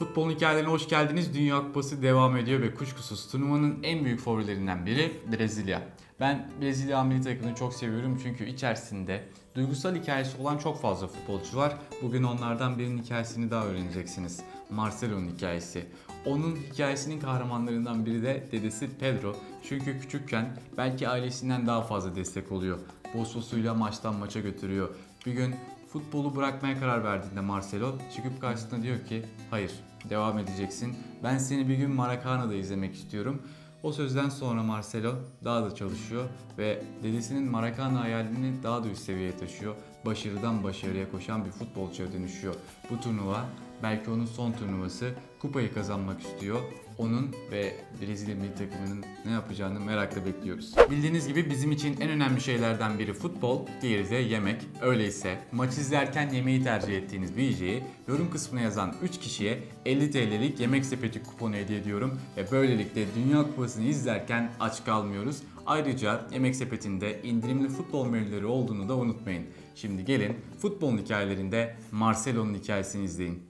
Futbol hikayelerine hoş geldiniz. Dünya Kupası devam ediyor ve kuşkusuz turnuvanın en büyük favorilerinden biri Brezilya. Ben Brezilya milli takımını çok seviyorum çünkü içerisinde duygusal hikayesi olan çok fazla futbolcu var. Bugün onlardan birinin hikayesini daha öğreneceksiniz. Marcelo'nun hikayesi. Onun hikayesinin kahramanlarından biri de dedesi Pedro. Çünkü küçükken belki ailesinden daha fazla destek oluyor. Bososuyla maçtan maça götürüyor. Bir gün futbolu bırakmaya karar verdiğinde Marcelo çıkıp karşısına diyor ki hayır devam edeceksin. Ben seni bir gün Maracana'da izlemek istiyorum. O sözden sonra Marcelo daha da çalışıyor ve dedesinin Maracana hayalini daha da üst seviyeye taşıyor. Başarıdan başarıya koşan bir futbolcuya dönüşüyor. Bu turnuva belki onun son turnuvası. Kupayı kazanmak istiyor. Onun ve Brezilya milli takımının ne yapacağını merakla bekliyoruz. Bildiğiniz gibi bizim için en önemli şeylerden biri futbol, diğeri de yemek. Öyleyse maç izlerken yemeği tercih ettiğiniz BJ'yi yorum kısmına yazan 3 kişiye 50 TL'lik yemek sepeti kuponu hediye ediyorum. Ve böylelikle Dünya Kupası'nı izlerken aç kalmıyoruz. Ayrıca Yemek Sepeti'nde indirimli futbol menüleri olduğunu da unutmayın. Şimdi gelin futbolun hikayelerinde Marcelo'nun hikayesini izleyin.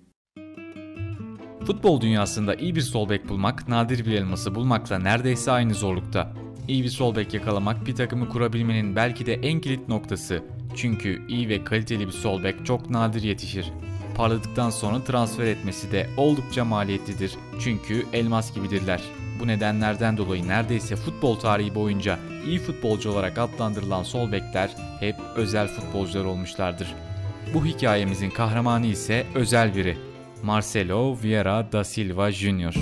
Futbol dünyasında iyi bir sol bek bulmak, nadir bir elması bulmakla neredeyse aynı zorlukta. İyi bir sol bek yakalamak bir takımı kurabilmenin belki de en kilit noktası. Çünkü iyi ve kaliteli bir sol bek çok nadir yetişir. Parladıktan sonra transfer etmesi de oldukça maliyetlidir. Çünkü elmas gibidirler. Bu nedenlerden dolayı neredeyse futbol tarihi boyunca iyi futbolcu olarak adlandırılan sol bekler hep özel futbolcular olmuşlardır. Bu hikayemizin kahramanı ise özel biri. Marcelo Vieira da Silva Jr.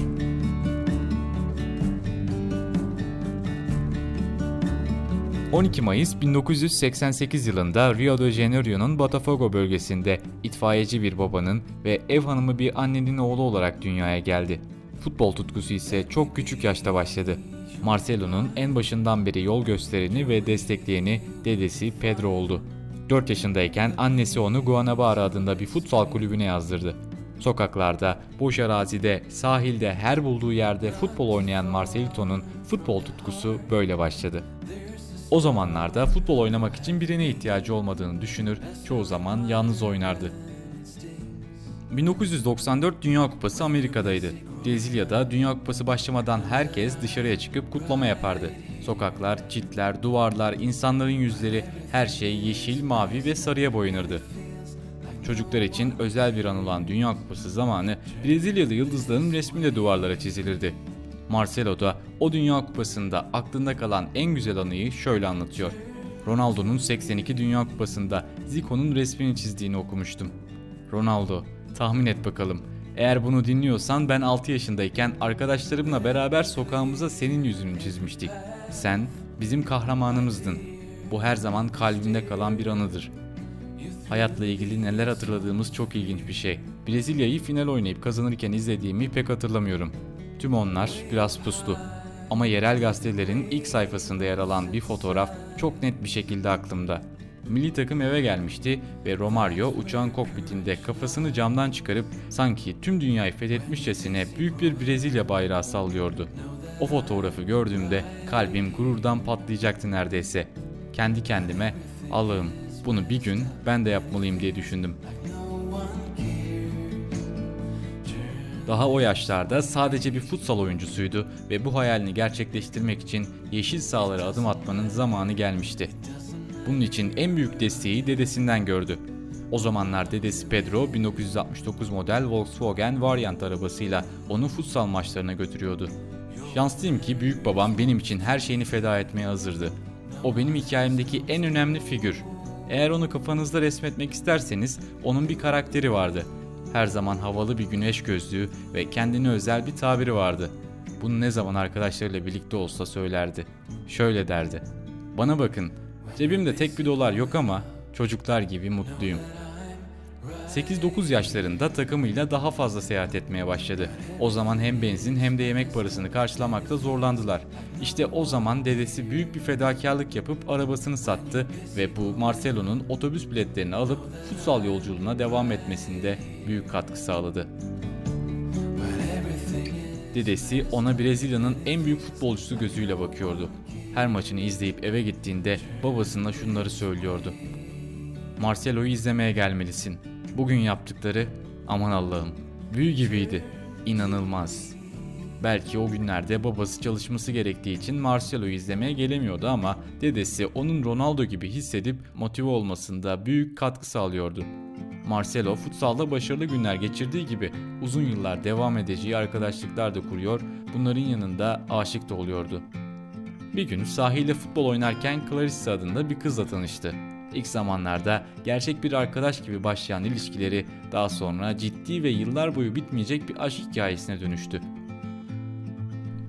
...12 Mayıs 1988 yılında Rio de Janeiro'nun Botafogo bölgesinde itfaiyeci bir babanın ve ev hanımı bir annenin oğlu olarak dünyaya geldi. Futbol tutkusu ise çok küçük yaşta başladı. Marcelo'nun en başından beri yol göstereni ve destekleyeni dedesi Pedro oldu. 4 yaşındayken annesi onu Guanabara adında bir futsal kulübüne yazdırdı. Sokaklarda, boş arazide, sahilde, her bulduğu yerde futbol oynayan Marcelito'nun futbol tutkusu böyle başladı. O zamanlarda futbol oynamak için birine ihtiyacı olmadığını düşünür, çoğu zaman yalnız oynardı. 1994 Dünya Kupası Amerika'daydı. Brezilya'da Dünya Kupası başlamadan herkes dışarıya çıkıp kutlama yapardı. Sokaklar, çitler, duvarlar, insanların yüzleri her şey yeşil, mavi ve sarıya boyanırdı. Çocuklar için özel bir an olan Dünya Kupası zamanı Brezilyalı yıldızların resmiyle duvarlara çizilirdi. Marcelo da o Dünya Kupası'nda aklında kalan en güzel anıyı şöyle anlatıyor. Ronaldo'nun 82 Dünya Kupası'nda Zico'nun resmini çizdiğini okumuştum. Ronaldo, tahmin et bakalım. Eğer bunu dinliyorsan ben 6 yaşındayken arkadaşlarımla beraber sokağımıza senin yüzünü çizmiştik. Sen bizim kahramanımızdın. Bu her zaman kalbimde kalan bir anıdır. Hayatla ilgili neler hatırladığımız çok ilginç bir şey. Brezilya'yı final oynayıp kazanırken izlediğimi pek hatırlamıyorum. Tüm onlar biraz puslu. Ama yerel gazetelerin ilk sayfasında yer alan bir fotoğraf çok net bir şekilde aklımda. Milli takım eve gelmişti ve Romario uçağın kokpitinde kafasını camdan çıkarıp sanki tüm dünyayı fethetmişçesine büyük bir Brezilya bayrağı sallıyordu. O fotoğrafı gördüğümde kalbim gururdan patlayacaktı neredeyse. Kendi kendime Allah'ım bunu bir gün ben de yapmalıyım diye düşündüm. Daha o yaşlarda sadece bir futsal oyuncusuydu ve bu hayalini gerçekleştirmek için yeşil sahalara adım atmanın zamanı gelmişti. Bunun için en büyük desteği dedesinden gördü. O zamanlar dedesi Pedro 1969 model Volkswagen Variant arabasıyla onu futsal maçlarına götürüyordu. Şanslıyım ki büyük babam benim için her şeyini feda etmeye hazırdı. O benim hikayemdeki en önemli figür. Eğer onu kafanızda resmetmek isterseniz onun bir karakteri vardı. Her zaman havalı bir güneş gözlüğü ve kendine özel bir tabiri vardı. Bunu ne zaman arkadaşlarıyla birlikte olsa söylerdi. Şöyle derdi. Bana bakın, cebimde tek bir dolar yok ama çocuklar gibi mutluyum. 8-9 yaşlarında takımıyla daha fazla seyahat etmeye başladı. O zaman hem benzin hem de yemek parasını karşılamakta zorlandılar. İşte o zaman dedesi büyük bir fedakarlık yapıp arabasını sattı ve bu Marcelo'nun otobüs biletlerini alıp futsal yolculuğuna devam etmesinde büyük katkı sağladı. Dedesi ona Brezilya'nın en büyük futbolcusu gözüyle bakıyordu. Her maçını izleyip eve gittiğinde babasına şunları söylüyordu. Marcelo'yu izlemeye gelmelisin. Bugün yaptıkları aman Allah'ım büyü gibiydi. İnanılmaz. Belki o günlerde babası çalışması gerektiği için Marcelo'yu izlemeye gelemiyordu ama dedesi onun Ronaldo gibi hissedip motive olmasında büyük katkı sağlıyordu. Marcelo futsalda başarılı günler geçirdiği gibi uzun yıllar devam edeceği arkadaşlıklar da kuruyor, bunların yanında aşık da oluyordu. Bir gün sahilde futbol oynarken Clarissa adında bir kızla tanıştı. İlk zamanlarda gerçek bir arkadaş gibi başlayan ilişkileri daha sonra ciddi ve yıllar boyu bitmeyecek bir aşk hikayesine dönüştü.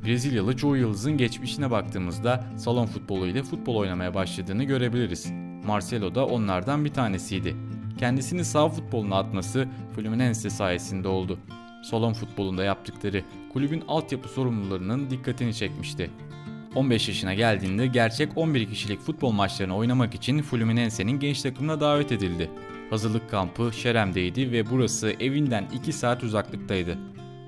Brezilyalı çoğu yıldızın geçmişine baktığımızda salon futbolu ile futbol oynamaya başladığını görebiliriz. Marcelo da onlardan bir tanesiydi. Kendisini sağ futboluna atması Fluminense sayesinde oldu. Salon futbolunda yaptıkları kulübün altyapı sorumlularının dikkatini çekmişti. 15 yaşına geldiğinde gerçek 11 kişilik futbol maçlarını oynamak için Fluminense'nin genç takımına davet edildi. Hazırlık kampı Şerem'deydi ve burası evinden 2 saat uzaklıktaydı.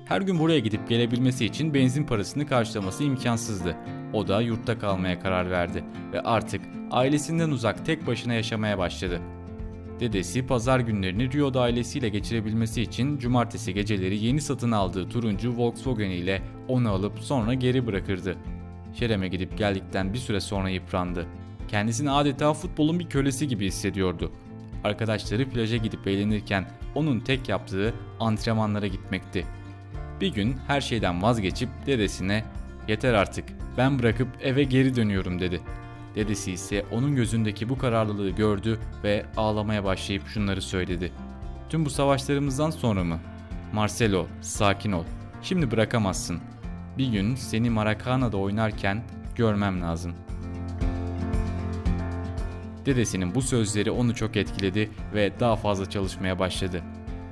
Her gün buraya gidip gelebilmesi için benzin parasını karşılaması imkansızdı. O da yurtta kalmaya karar verdi ve artık ailesinden uzak tek başına yaşamaya başladı. Dedesi pazar günlerini Rio'da ailesiyle geçirebilmesi için cumartesi geceleri yeni satın aldığı turuncu Volkswagen ile onu alıp sonra geri bırakırdı. Şerem'e gidip geldikten bir süre sonra yıprandı. Kendisini adeta futbolun bir kölesi gibi hissediyordu. Arkadaşları plaja gidip eğlenirken onun tek yaptığı antrenmanlara gitmekti. Bir gün her şeyden vazgeçip dedesine "Yeter artık. Ben bırakıp eve geri dönüyorum." dedi. Dedesi ise onun gözündeki bu kararlılığı gördü ve ağlamaya başlayıp şunları söyledi. Tüm bu savaşlarımızdan sonra mı? Marcelo, sakin ol. Şimdi bırakamazsın. Bir gün seni Maracana'da oynarken görmem lazım. Dedesinin bu sözleri onu çok etkiledi ve daha fazla çalışmaya başladı.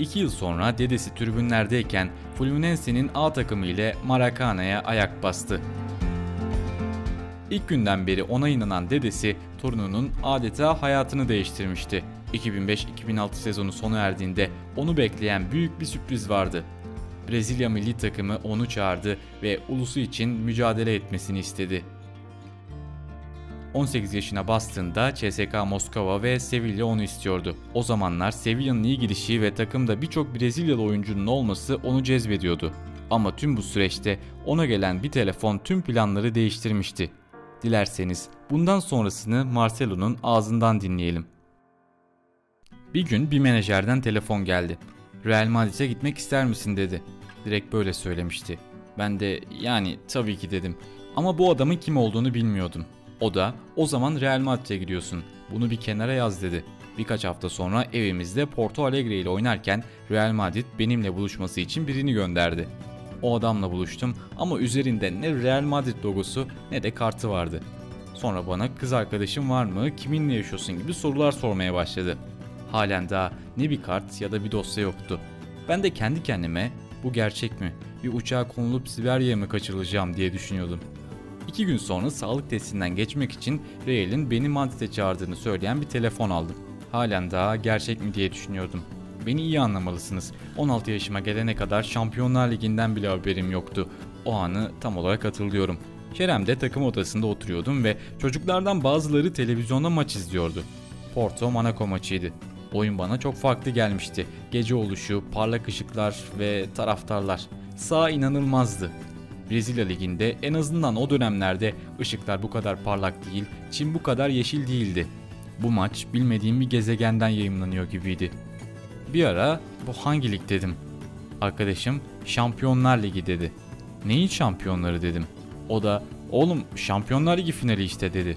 İki yıl sonra dedesi tribünlerdeyken Fluminense'nin A takımı ile Maracana'ya ayak bastı. İlk günden beri ona inanan dedesi torununun adeta hayatını değiştirmişti. 2005-2006 sezonu sona erdiğinde onu bekleyen büyük bir sürpriz vardı. Brezilya milli takımı onu çağırdı ve ulusu için mücadele etmesini istedi. 18 yaşına bastığında CSK Moskova ve Sevilla onu istiyordu. O zamanlar Sevilla'nın iyi gidişi ve takımda birçok Brezilyalı oyuncunun olması onu cezbediyordu. Ama tüm bu süreçte ona gelen bir telefon tüm planları değiştirmişti. Dilerseniz bundan sonrasını Marcelo'nun ağzından dinleyelim. Bir gün bir menajerden telefon geldi. Real Madrid'e gitmek ister misin dedi. Direkt böyle söylemişti. Ben de yani tabii ki dedim. Ama bu adamın kim olduğunu bilmiyordum. O da o zaman Real Madrid'e gidiyorsun. Bunu bir kenara yaz dedi. Birkaç hafta sonra evimizde Porto Alegre ile oynarken Real Madrid benimle buluşması için birini gönderdi. O adamla buluştum ama üzerinde ne Real Madrid logosu ne de kartı vardı. Sonra bana kız arkadaşın var mı, kiminle yaşıyorsun gibi sorular sormaya başladı. Halen daha ne bir kart ya da bir dosya yoktu. Ben de kendi kendime bu gerçek mi? Bir uçağa konulup Siberya'ya mı kaçırılacağım diye düşünüyordum. İki gün sonra sağlık testinden geçmek için Real'in beni Madrid'e çağırdığını söyleyen bir telefon aldım. Halen daha gerçek mi diye düşünüyordum. Beni iyi anlamalısınız. 16 yaşıma gelene kadar Şampiyonlar Ligi'nden bile haberim yoktu. O anı tam olarak hatırlıyorum. Kerem'de takım odasında oturuyordum ve çocuklardan bazıları televizyonda maç izliyordu. Porto Monaco maçıydı. Oyun bana çok farklı gelmişti. Gece oluşu, parlak ışıklar ve taraftarlar. Sağ inanılmazdı. Brezilya Ligi'nde en azından o dönemlerde ışıklar bu kadar parlak değil, çim bu kadar yeşil değildi. Bu maç bilmediğim bir gezegenden yayınlanıyor gibiydi. Bir ara bu hangi lig dedim. Arkadaşım Şampiyonlar Ligi dedi. Neyin şampiyonları dedim. O da oğlum Şampiyonlar Ligi finali işte dedi.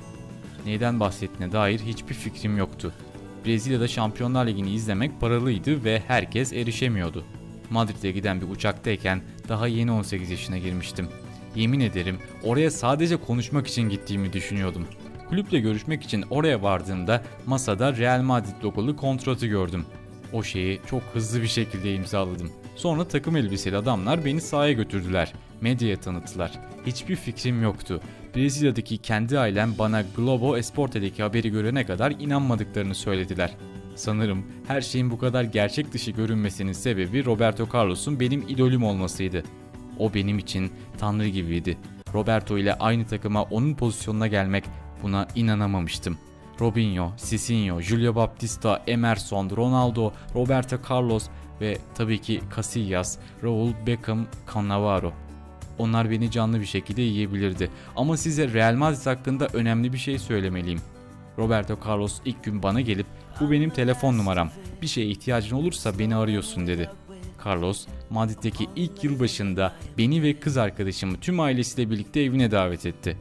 Neyden bahsettiğine dair hiçbir fikrim yoktu. Brezilya'da Şampiyonlar Ligi'ni izlemek paralıydı ve herkes erişemiyordu. Madrid'e giden bir uçaktayken daha yeni 18 yaşına girmiştim. Yemin ederim oraya sadece konuşmak için gittiğimi düşünüyordum. Kulüple görüşmek için oraya vardığımda masada Real Madrid logolu kontratı gördüm. O şeyi çok hızlı bir şekilde imzaladım. Sonra takım elbiseli adamlar beni sahaya götürdüler. Medyaya tanıttılar. Hiçbir fikrim yoktu. Brezilya'daki kendi ailem bana Globo Esporte'deki haberi görene kadar inanmadıklarını söylediler. Sanırım her şeyin bu kadar gerçek dışı görünmesinin sebebi Roberto Carlos'un benim idolüm olmasıydı. O benim için tanrı gibiydi. Roberto ile aynı takıma onun pozisyonuna gelmek buna inanamamıştım. Robinho, Cicinho, Julio Baptista, Emerson, Ronaldo, Roberto Carlos ve tabii ki Casillas, Raul Beckham, Cannavaro. Onlar beni canlı bir şekilde yiyebilirdi. Ama size Real Madrid hakkında önemli bir şey söylemeliyim. Roberto Carlos ilk gün bana gelip bu benim telefon numaram. Bir şeye ihtiyacın olursa beni arıyorsun dedi. Carlos, Madrid'deki ilk yıl başında beni ve kız arkadaşımı tüm ailesiyle birlikte evine davet etti.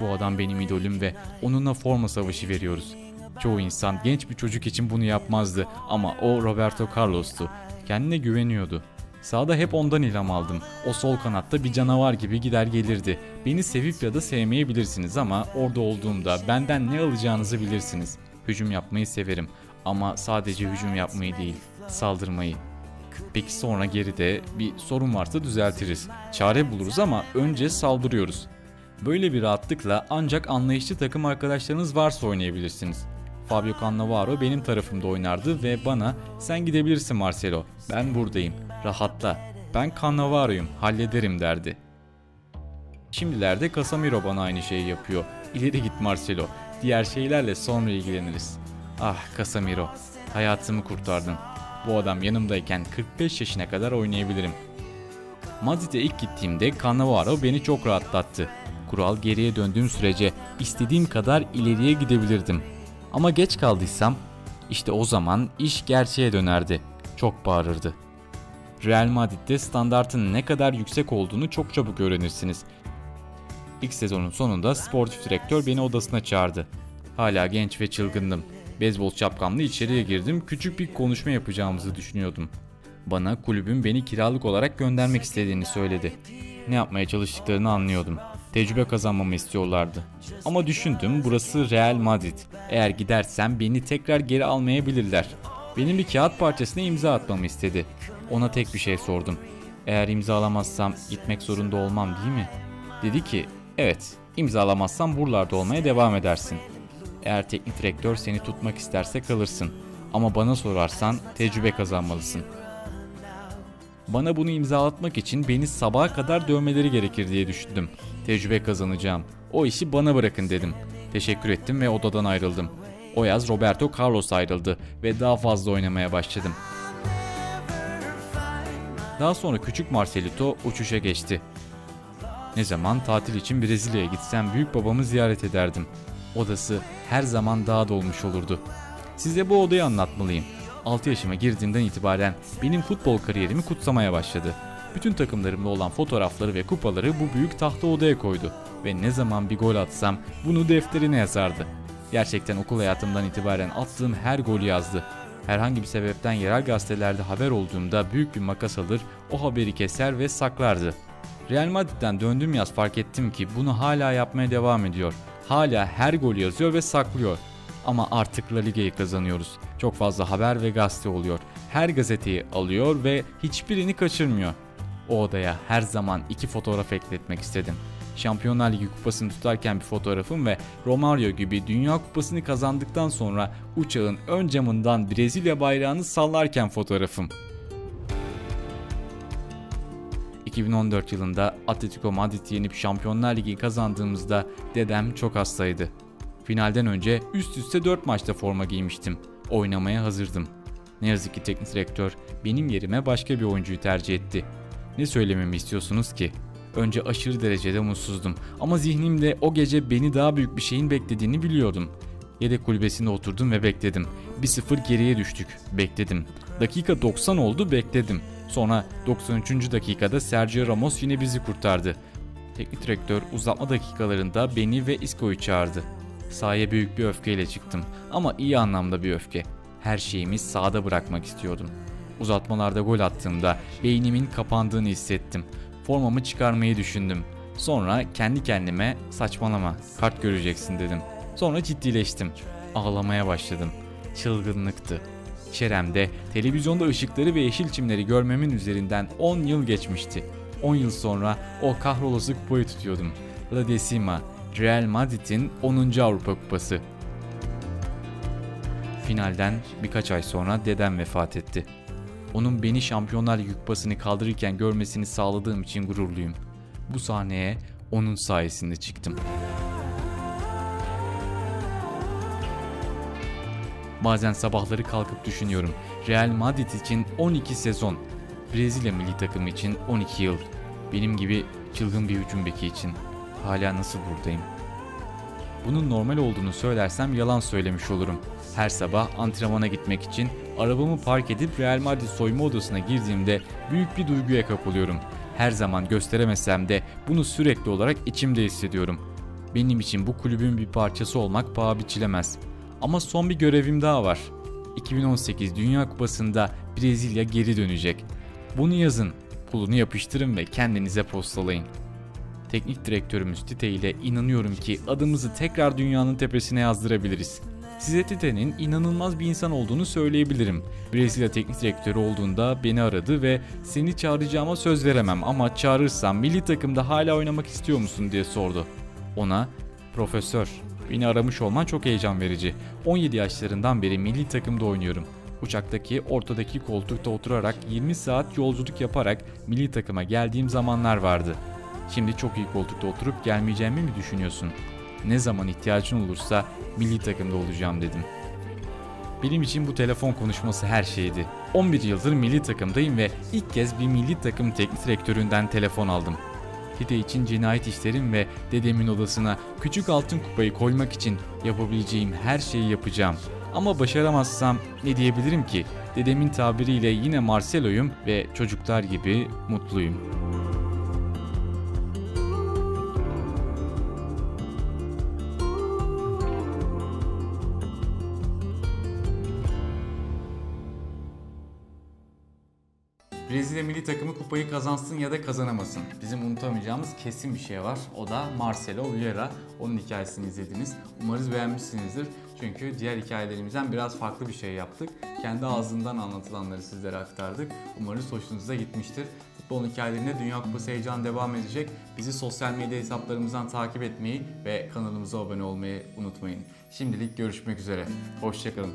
Bu adam benim idolüm ve onunla forma savaşı veriyoruz. Çoğu insan genç bir çocuk için bunu yapmazdı ama o Roberto Carlos'tu. Kendine güveniyordu. Sağda hep ondan ilham aldım. O sol kanatta bir canavar gibi gider gelirdi. Beni sevip ya da sevmeyebilirsiniz ama orada olduğumda benden ne alacağınızı bilirsiniz. Hücum yapmayı severim ama sadece hücum yapmayı değil, saldırmayı. Peki sonra geride bir sorun varsa düzeltiriz. Çare buluruz ama önce saldırıyoruz. Böyle bir rahatlıkla ancak anlayışlı takım arkadaşlarınız varsa oynayabilirsiniz. Fabio Cannavaro benim tarafımda oynardı ve bana sen gidebilirsin Marcelo ben buradayım rahatla ben Cannavaro'yum hallederim derdi. Şimdilerde Casemiro bana aynı şeyi yapıyor. İleri git Marcelo diğer şeylerle sonra ilgileniriz. Ah Casemiro hayatımı kurtardın. Bu adam yanımdayken 45 yaşına kadar oynayabilirim. Madrid'e ilk gittiğimde Cannavaro beni çok rahatlattı. Kural geriye döndüğüm sürece istediğim kadar ileriye gidebilirdim. Ama geç kaldıysam işte o zaman iş gerçeğe dönerdi. Çok bağırırdı. Real Madrid'de standartın ne kadar yüksek olduğunu çok çabuk öğrenirsiniz. İlk sezonun sonunda sportif direktör beni odasına çağırdı. Hala genç ve çılgındım. Beyzbol şapkamla içeriye girdim. Küçük bir konuşma yapacağımızı düşünüyordum. Bana kulübün beni kiralık olarak göndermek istediğini söyledi. Ne yapmaya çalıştıklarını anlıyordum. Tecrübe kazanmamı istiyorlardı. Ama düşündüm burası Real Madrid. Eğer gidersem beni tekrar geri almayabilirler. Benim bir kağıt parçasına imza atmamı istedi. Ona tek bir şey sordum. Eğer imzalamazsam gitmek zorunda olmam değil mi? Dedi ki evet imzalamazsan buralarda olmaya devam edersin. Eğer teknik direktör seni tutmak isterse kalırsın. Ama bana sorarsan tecrübe kazanmalısın. Bana bunu imzalatmak için beni sabaha kadar dövmeleri gerekir diye düşündüm. Tecrübe kazanacağım. O işi bana bırakın dedim. Teşekkür ettim ve odadan ayrıldım. O yaz Roberto Carlos ayrıldı ve daha fazla oynamaya başladım. Daha sonra küçük Marcelito uçuşa geçti. Ne zaman tatil için Brezilya'ya gitsem büyük babamı ziyaret ederdim. Odası her zaman daha dolmuş olurdu. Size bu odayı anlatmalıyım. 6 yaşıma girdiğimden itibaren benim futbol kariyerimi kutsamaya başladı. Bütün takımlarımda olan fotoğrafları ve kupaları bu büyük tahta odaya koydu ve ne zaman bir gol atsam bunu defterine yazardı. Gerçekten okul hayatımdan itibaren attığım her golü yazdı. Herhangi bir sebepten yerel gazetelerde haber olduğumda büyük bir makas alır, o haberi keser ve saklardı. Real Madrid'den döndüğüm yaz fark ettim ki bunu hala yapmaya devam ediyor. Hala her gol yazıyor ve saklıyor. Ama artık La Liga'yı kazanıyoruz. Çok fazla haber ve gazete oluyor. Her gazeteyi alıyor ve hiçbirini kaçırmıyor. O odaya her zaman iki fotoğraf ekletmek istedim. Şampiyonlar Ligi kupasını tutarken bir fotoğrafım ve Romario gibi Dünya Kupasını kazandıktan sonra uçağın ön camından Brezilya bayrağını sallarken fotoğrafım. 2014 yılında Atletico Madrid'i yenip Şampiyonlar Ligi kazandığımızda dedem çok hastaydı. Finalden önce üst üste 4 maçta forma giymiştim. Oynamaya hazırdım. Ne yazık ki teknik direktör benim yerime başka bir oyuncuyu tercih etti. Ne söylememi istiyorsunuz ki? Önce aşırı derecede mutsuzdum ama zihnimde o gece beni daha büyük bir şeyin beklediğini biliyordum. Yedek kulübesinde oturdum ve bekledim. 1-0 geriye düştük. Bekledim. Dakika 90 oldu bekledim. Sonra 93. dakikada Sergio Ramos yine bizi kurtardı. Teknik direktör uzatma dakikalarında beni ve Isco'yu çağırdı. Sahaya büyük bir öfkeyle çıktım ama iyi anlamda bir öfke. Her şeyimi sahada bırakmak istiyordum. Uzatmalarda gol attığımda beynimin kapandığını hissettim. Formamı çıkarmayı düşündüm. Sonra kendi kendime saçmalama kart göreceksin dedim. Sonra ciddileştim. Ağlamaya başladım. Çılgınlıktı. Çerem'de televizyonda ışıkları ve yeşil çimleri görmemin üzerinden 10 yıl geçmişti. 10 yıl sonra o kahrolası kupayı tutuyordum. La Decima, Real Madrid'in 10. Avrupa Kupası. Finalden birkaç ay sonra dedem vefat etti. Onun beni Şampiyonlar Ligi kupasını kaldırırken görmesini sağladığım için gururluyum. Bu sahneye onun sayesinde çıktım. Bazen sabahları kalkıp düşünüyorum. Real Madrid için 12 sezon, Brezilya milli takımı için 12 yıl. Benim gibi çılgın bir hücum beki için hala nasıl buradayım? Bunun normal olduğunu söylersem yalan söylemiş olurum. Her sabah antrenmana gitmek için arabamı park edip Real Madrid soyma odasına girdiğimde büyük bir duyguya kapılıyorum. Her zaman gösteremesem de bunu sürekli olarak içimde hissediyorum. Benim için bu kulübün bir parçası olmak paha biçilemez. Ama son bir görevim daha var. 2018 Dünya Kupası'nda Brezilya geri dönecek. Bunu yazın, pulunu yapıştırın ve kendinize postalayın. Teknik direktörümüz Tite ile inanıyorum ki adımızı tekrar dünyanın tepesine yazdırabiliriz. Size Tite'nin inanılmaz bir insan olduğunu söyleyebilirim. Brezilya teknik direktörü olduğunda beni aradı ve seni çağıracağıma söz veremem ama çağırırsam milli takımda hala oynamak istiyor musun diye sordu. Ona profesör beni aramış olman çok heyecan verici. 17 yaşlarından beri milli takımda oynuyorum. Uçaktaki ortadaki koltukta oturarak 20 saat yolculuk yaparak milli takıma geldiğim zamanlar vardı. Şimdi çok iyi koltukta oturup gelmeyeceğimi mi düşünüyorsun? Ne zaman ihtiyacın olursa milli takımda olacağım dedim. Benim için bu telefon konuşması her şeydi. 11 yıldır milli takımdayım ve ilk kez bir milli takım teknik direktöründen telefon aldım. Tite için cinayet işlerim ve dedemin odasına küçük altın kupayı koymak için yapabileceğim her şeyi yapacağım. Ama başaramazsam ne diyebilirim ki? Dedemin tabiriyle yine Marcelo'yum ve çocuklar gibi mutluyum. Brezilya milli takımı kupayı kazansın ya da kazanamasın. Bizim unutamayacağımız kesin bir şey var. O da Marcelo Vieira. Onun hikayesini izlediniz. Umarız beğenmişsinizdir. Çünkü diğer hikayelerimizden biraz farklı bir şey yaptık. Kendi ağzından anlatılanları sizlere aktardık. Umarız hoşunuza gitmiştir. Futbol hikayelerinde Dünya Kupası heyecan devam edecek. Bizi sosyal medya hesaplarımızdan takip etmeyi ve kanalımıza abone olmayı unutmayın. Şimdilik görüşmek üzere. Hoşçakalın.